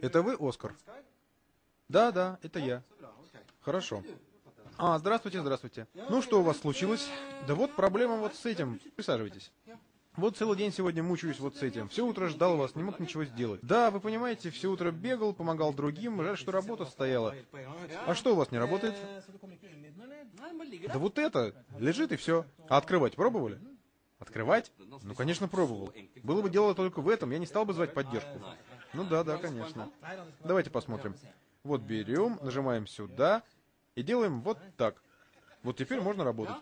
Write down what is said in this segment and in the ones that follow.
Это вы, Оскар? Да, да, это я. Хорошо. А, здравствуйте, здравствуйте. Ну, что у вас случилось? Да вот проблема вот с этим. Присаживайтесь. Вот целый день сегодня мучаюсь вот с этим. Все утро ждал вас, не мог ничего сделать. Да, вы понимаете, все утро бегал, помогал другим, жаль, что работа стояла. А что у вас не работает? Да вот это, лежит и все. А открывать пробовали? Открывать? Ну, конечно, пробовал. Было бы дело только в этом, я не стал бы звать поддержку. Ну да, да, конечно. Давайте посмотрим. Вот берем, нажимаем сюда и делаем вот так. Вот теперь можно работать.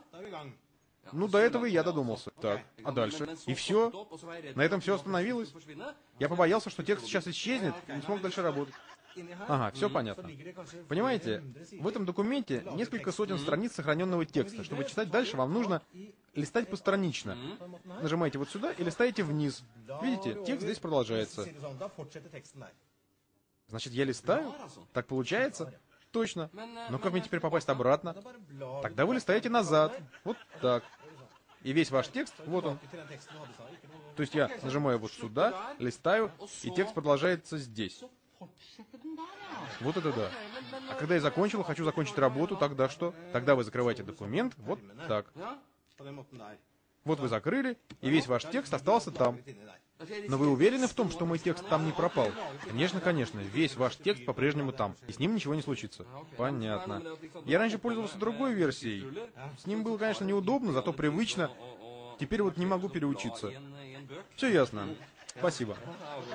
Ну, до этого и я додумался. Так, а дальше? И все? На этом все остановилось? Я побоялся, что текст сейчас исчезнет, и не смог дальше работать. Ага, все понятно. Понимаете, в этом документе несколько сотен страниц сохраненного текста. Чтобы читать дальше, вам нужно листать постранично. Нажимаете вот сюда и листаете вниз. Видите, текст здесь продолжается. Значит, я листаю? Так получается? Точно. Но как мне теперь попасть обратно? Тогда вы листаете назад. Вот так. И весь ваш текст, вот он. То есть я нажимаю вот сюда, листаю, и текст продолжается здесь. Вот это да. А когда я закончил, хочу закончить работу, тогда что? Тогда вы закрываете документ, вот так. Вот вы закрыли, и весь ваш текст остался там. Но вы уверены в том, что мой текст там не пропал? Конечно, конечно, весь ваш текст по-прежнему там, и с ним ничего не случится. Понятно. Я раньше пользовался другой версией. С ним было, конечно, неудобно, зато привычно. Теперь вот не могу переучиться. Все ясно. Спасибо.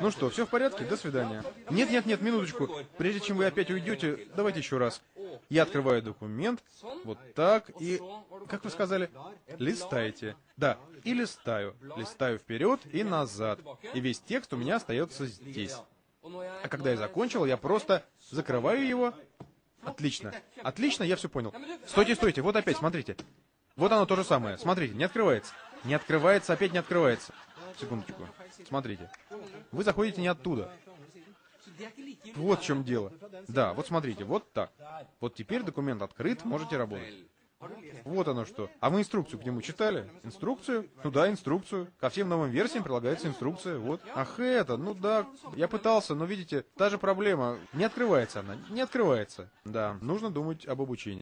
Ну что, все в порядке? До свидания. Нет, нет, нет, минуточку. Прежде чем вы опять уйдете, давайте еще раз. Я открываю документ, вот так, и, как вы сказали, листайте. Да, и листаю. Листаю вперед и назад. И весь текст у меня остается здесь. А когда я закончил, я просто закрываю его. Отлично. Отлично, я все понял. Стойте, стойте, вот опять, смотрите. Вот оно то же самое. Смотрите, не открывается. Не открывается, опять не открывается. Секундочку. Смотрите. Вы заходите не оттуда. Вот в чем дело. Да, вот смотрите, вот так. Вот теперь документ открыт, можете работать. Вот оно что. А вы инструкцию к нему читали? Инструкцию? Ну да, инструкцию. Ко всем новым версиям прилагается инструкция. Вот. Ах, это, ну да. Я пытался, но видите, та же проблема. Не открывается она. Не открывается. Да, нужно думать об обучении.